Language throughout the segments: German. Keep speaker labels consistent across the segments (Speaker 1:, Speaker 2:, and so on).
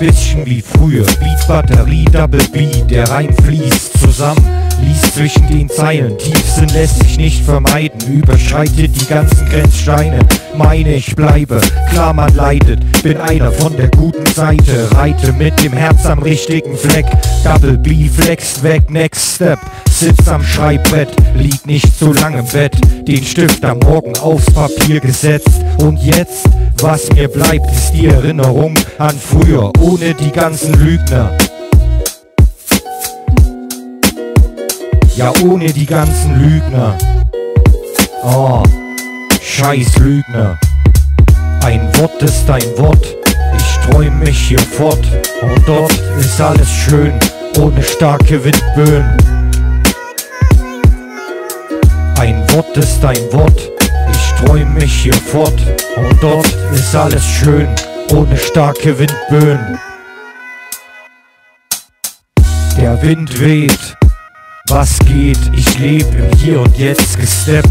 Speaker 1: bisschen wie früher. Beat, Batterie, Double B, der rein fließt zusammen. Lies zwischen den Zeilen, Tiefsinn lässt sich nicht vermeiden. Überschreitet die ganzen Grenzsteine. Meine, ich bleibe, klar man leidet. Bin einer von der guten Seite. Reite mit dem Herz am richtigen Fleck. Double B flext weg, next step. Sitz am Schreibbrett, lieg nicht so lange im Bett. Den Stift am Morgen aufs Papier gesetzt. Und jetzt, was mir bleibt, ist die Erinnerung an früher, ohne die ganzen Lügner. Ja, ohne die ganzen Lügner. Oh, scheiß Lügner. Ein Wort ist ein Wort, ich träum mich hier fort. Und dort ist alles schön, ohne starke Windböen. Ein Wort ist ein Wort, ich träum mich hier fort. Und dort ist alles schön, ohne starke Windböen. Der Wind weht, was geht? Ich leb im Hier und Jetzt gesteppt.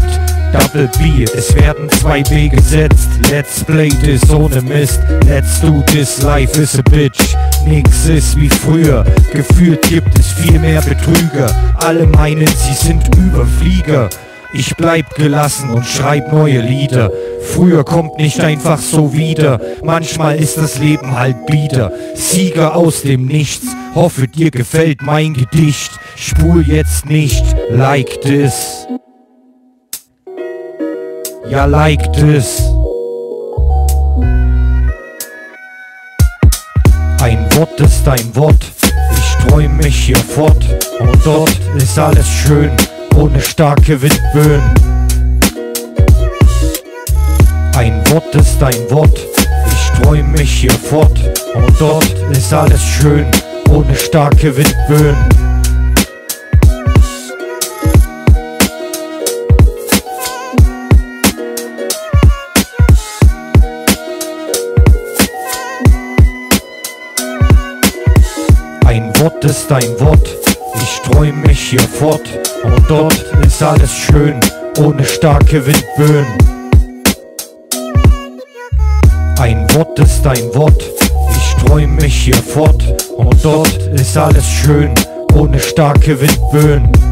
Speaker 1: Double B, es werden zwei B gesetzt. Let's play this ohne Mist. Let's do this, life is a bitch. Nix ist wie früher. Gefühlt gibt es viel mehr Betrüger. Alle meinen, sie sind Überflieger. Ich bleib gelassen und schreib neue Lieder. Früher kommt nicht einfach so wieder. Manchmal ist das Leben halt bieder. Sieger aus dem Nichts. Hoffe dir gefällt mein Gedicht. Spul jetzt nicht, like this. Ja, like this. Ein Wort ist ein Wort. Ich träum mich hier fort. Und dort ist alles schön ohne starke Windböen. Ein Wort ist ein Wort, ich träum mich hier fort. Und dort ist alles schön, ohne starke Windböen. Ein Wort ist ein Wort, ich träum mich hier fort und dort ist alles schön, ohne starke Windböen. Ein Wort ist ein Wort, ich träum mich hier fort und dort ist alles schön, ohne starke Windböen.